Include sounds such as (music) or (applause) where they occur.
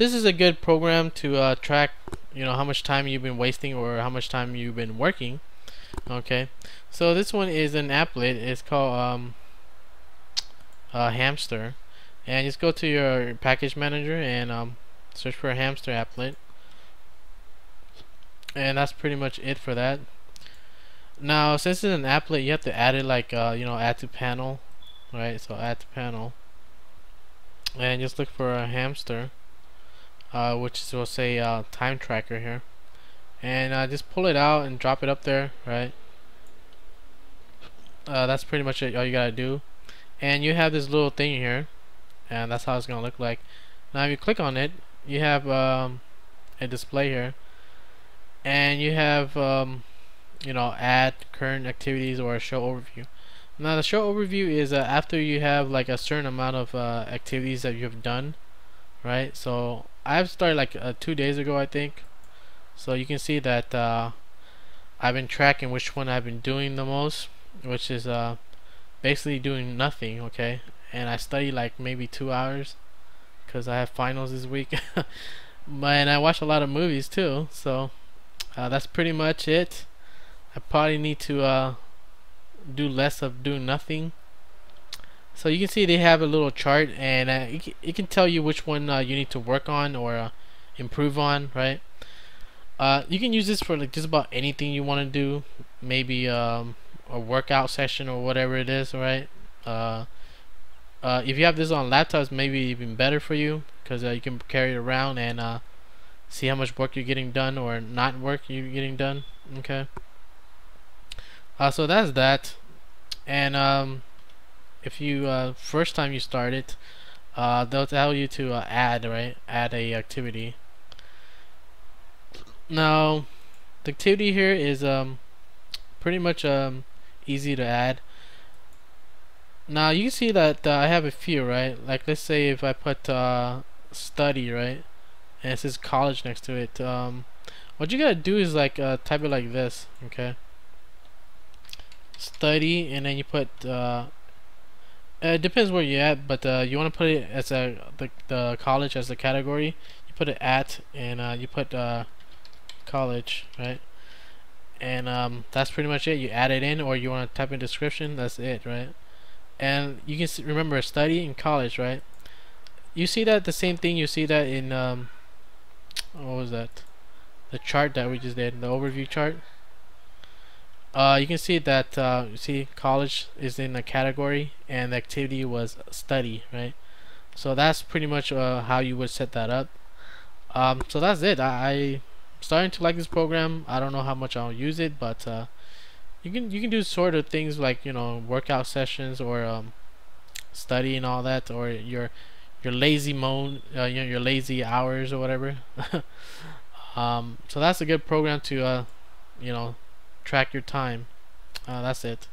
this is a good program to uh, track you know how much time you've been wasting or how much time you've been working okay? So this one is an applet it's called um, uh, hamster and just go to your package manager and um, search for a hamster applet. And that's pretty much it for that. Now since it's an applet you have to add it like uh, you know add to panel right? So add to panel. And just look for a hamster uh, which is we'll say uh, time tracker here. And uh, just pull it out and drop it up there right? Uh, that's pretty much it, all you gotta do. And you have this little thing here and that's how it's gonna look like. Now if you click on it you have um, a display here. And you have um, you know add current activities or show overview. Now the show overview is uh, after you have like a certain amount of uh, activities that you have done right? So I've started like uh, two days ago I think. So you can see that uh, I've been tracking which one I've been doing the most which is uh, basically doing nothing okay? And I study like maybe two hours because I have finals this week. (laughs) And I watch a lot of movies too. So uh, that's pretty much it. I probably need to uh, do less of doing nothing so you can see they have a little chart and uh, it, it, can tell you which one uh, you need to work on or uh, improve on right? Uh, you can use this for like just about anything you want to do. Maybe um, a workout session or whatever it is right? Uh, uh, if you have this on laptops maybe even better for you because you can carry it around and see how much work you're getting done or not work you're getting done okay? So that's that. And um, if you uh, first time you start it uh, they'll tell you to uh, add right? Add a activity. Now the activity here is um, pretty much um, easy to add. Now you see that uh, I have a few right? Like let's say if I put uh, study right? And it says college next to it um, what you gotta do is like uh, type it like this okay? Study and then you put it depends where you're at but uh, you want to put it as a the, the college as a category. You put it at and uh, you put uh, college right? And um, that's pretty much it. You add it in or you want to type in description that's it right? And you can remember study in college right? You see that the same thing you see that in um, what was that? The chart that we just did the overview chart uh, you can see that uh, you see college is in a category and the activity was study right? So that's pretty much uh, how you would set that up. Um, so that's it. I, am starting to like this program. I don't know how much I'll use it but uh, you can you can do sort of things like you know workout sessions or um, study and all that or your your lazy moan uh, you know, your lazy hours or whatever. (laughs) Um, so that's a good program to uh, you know track your time. Uh, that's it